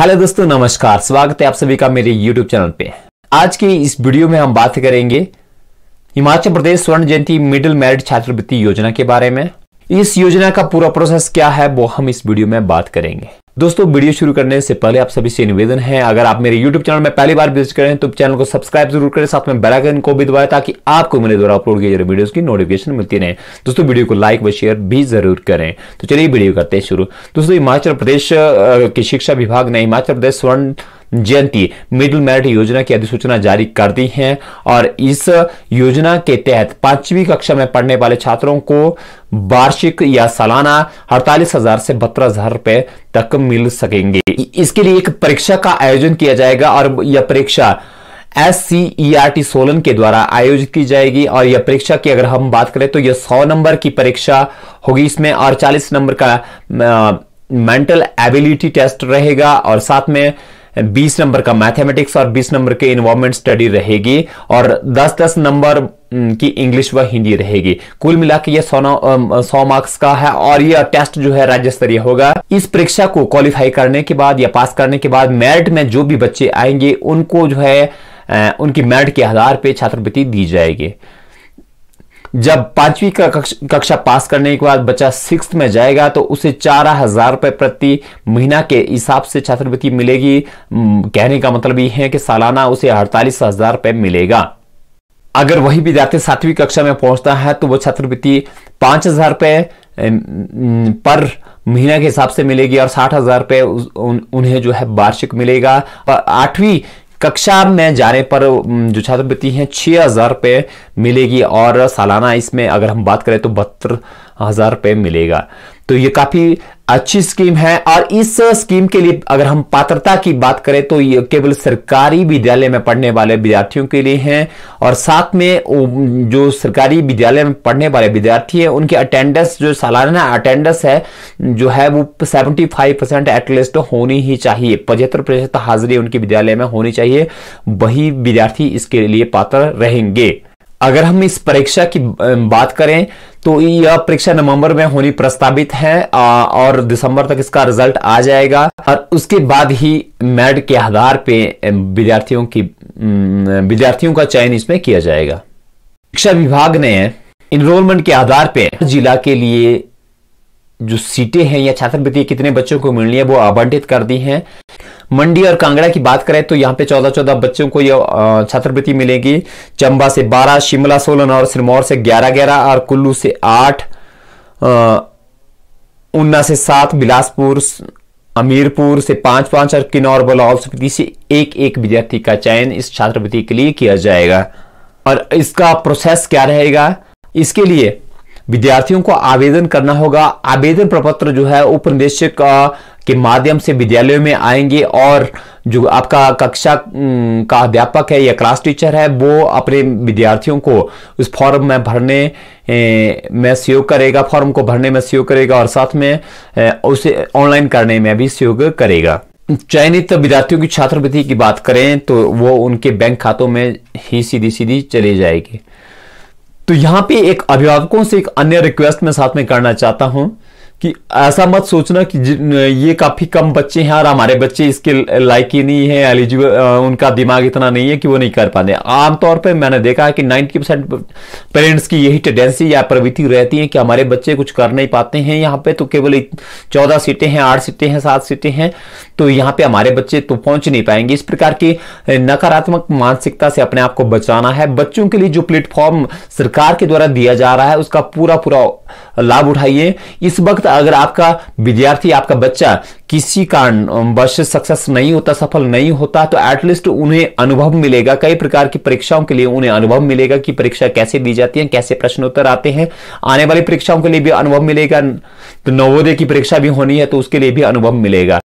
Hello दोस्तों, नमस्कार। स्वागत है आप सभी का मेरे यूट्यूब चैनल पे। आज की इस वीडियो में हम बात करेंगे हिमाचल प्रदेश स्वर्ण जयंती मिडिल मैरिट छात्रवृत्ति योजना के बारे में। इस योजना का पूरा प्रोसेस क्या है, वो हम इस वीडियो में बात करेंगे। दोस्तों, वीडियो शुरू करने से पहले आप सभी से निवेदन है, अगर आप मेरे यूट्यूब चैनल में पहली बार विज़िट करें तो चैनल को सब्सक्राइब ज़रूर करें, साथ में बेल आइकन को भी दबाएँ ताकि आपको मेरे द्वारा अपलोड किए जा वीडियोस की नोटिफिकेशन मिलती रहे। दोस्तों, वीडियो को लाइक व शेयर भी ज़रूर करें। तो चलिए वीडियो करते हैं शुरू। दोस्तों, हिमाचल प्रदेश के शिक्षा विभाग ने हिमाचल प्रदेश स्वर्ण जयंती मिडिल मेरिट योजना की अधिसूचना जारी कर दी है और इस योजना के तहत पांचवी कक्षा में पढ़ने वाले छात्रों को वार्षिक या सालाना अड़तालीस हज़ार से बहत्तर हज़ार रुपए तक मिल सकेंगे। इसके लिए एक परीक्षा का आयोजन किया जाएगा और यह परीक्षा S C E R T Solan के द्वारा आयोजित की जाएगी और यह परीक्षा की अगर हम बात करें तो यह सौ नंबर की परीक्षा होगी इसमें और चालीस नंबर का मेंटल एबिलिटी टेस्ट रहेगा और साथ में 20 नंबर का मैथमेटिक्स और 20 नंबर के इन्वॉल्वमेंट स्टडी रहेगी और दस दस नंबर की इंग्लिश व हिंदी रहेगी। कुल मिला के ये सौ सौ मार्क्स का है और यह टेस्ट जो है राज्य स्तरीय होगा। इस परीक्षा को क्वालिफाई करने के बाद या पास करने के बाद मेरिट में जो भी बच्चे आएँगे, उनको जो है उनकी मेरिट के आधार पर छात्रवृत्ति दी जाएगी। जब पांचवी का कक्षा पास करने के बाद बच्चा सिक्स में जाएगा तो उसे चार हज़ार रुपए प्रति महीना के हिसाब से छात्रवृत्ति मिलेगी। कहने का मतलब ये है कि सालाना उसे अड़तालीस हज़ार रुपए मिलेगा। अगर वही विद्यार्थी सातवीं कक्षा में पहुँचता है तो वह छात्रवृत्ति पाँच हज़ार रुपए पर महीना के हिसाब से मिलेगी और साठ हज़ार रुपए उन्हें जो है वार्षिक मिलेगा। आठवीं कक्षा में जाने पर जो छात्रवृत्ति है, छह हज़ार रुपये मिलेगी और सालाना इसमें अगर हम बात करें तो बहत्तर हज़ार रुपये मिलेगा। तो ये काफ़ी अच्छी स्कीम है और इस स्कीम के लिए अगर हम पात्रता की बात करें तो ये केवल सरकारी विद्यालय में पढ़ने वाले विद्यार्थियों के लिए है और साथ में जो सरकारी विद्यालय में पढ़ने वाले विद्यार्थी है, उनकी अटेंडेंस जो सालाना अटेंडेंस है, जो है वो 75 परसेंट एटलीस्ट होनी ही चाहिए। पचहत्तर प्रतिशत हाजिरी उनके विद्यालय में होनी चाहिए। वही विद्यार्थी इसके लिए पात्र रहेंगे। अगर हम इस परीक्षा की बात करें तो यह परीक्षा नवंबर में होनी प्रस्तावित है और दिसंबर तक इसका रिज़ल्ट आ जाएगा। और उसके बाद ही मैड के आधार पे विद्यार्थियों की विद्यार्थियों का चयन इसमें किया जाएगा। शिक्षा विभाग ने इनरोलमेंट के आधार पे जिला के लिए जो सीटें हैं या छात्रवृत्ति कितने बच्चों को मिलनी है, वो आवंटित कर दी हैं। मंडी और कांगड़ा की बात करें तो यहाँ पे चौदह चौदह बच्चों को यह छात्रवृत्ति मिलेगी। चंबा से बारह, शिमला सोलन और सिरमौर से ग्यारह ग्यारह और कुल्लू से आठ उन्ना से सात, बिलासपुर अमीरपुर से पाँच पाँच और किन्नौर बलौल स्पीति से एक एक विद्यार्थी का चयन इस छात्रवृत्ति के लिए किया जाएगा। और इसका प्रोसेस क्या रहेगा? इसके लिए विद्यार्थियों को आवेदन करना होगा। आवेदन प्रपत्र जो है उप निदेशक के माध्यम से विद्यालयों में आएँगे और जो आपका कक्षा का अध्यापक है या क्लास टीचर है, वो अपने विद्यार्थियों को उस फॉर्म में भरने में सहयोग करेगा, फॉर्म को भरने में सहयोग करेगा और साथ में उसे ऑनलाइन करने में भी सहयोग करेगा। चयनित विद्यार्थियों की छात्रवृत्ति की बात करें तो वो उनके बैंक खातों में ही सीधी सीधी चली जाएगी। तो यहाँ पे एक अभिभावकों से एक अन्य रिक्वेस्ट मैं साथ में करना चाहता हूँ। कि ऐसा मत सोचना कि ये काफ़ी कम बच्चे हैं और हमारे बच्चे इसके लायक ही नहीं है एलिजिबल उनका दिमाग इतना नहीं है कि वो नहीं कर पाते। आमतौर पर मैंने देखा है कि 90 परसेंट पेरेंट्स की यही टेंडेंसी या प्रवृत्ति रहती है कि हमारे बच्चे कुछ कर नहीं पाते हैं यहाँ पे तो केवल चौदह सीटें हैं, आठ सीटें हैं, सात सीटें हैं तो यहाँ पे हमारे बच्चे तो पहुँच नहीं पाएँगे। इस प्रकार की नकारात्मक मानसिकता से अपने आप को बचाना है। बच्चों के लिए जो प्लेटफॉर्म सरकार के द्वारा दिया जा रहा है, उसका पूरा पूरा लाभ उठाइए। इस वक्त अगर आपका विद्यार्थी, आपका बच्चा किसी कारण वर्ष सक्सेस नहीं होता, सफल नहीं होता तो एटलीस्ट उन्हें अनुभव मिलेगा। कई प्रकार की परीक्षाओं के लिए उन्हें अनुभव मिलेगा कि परीक्षा कैसे दी जाती है, कैसे प्रश्न उत्तर आते हैं। आने वाली परीक्षाओं के लिए भी अनुभव मिलेगा तो नवोदय की परीक्षा भी होनी है तो उसके लिए भी अनुभव मिलेगा।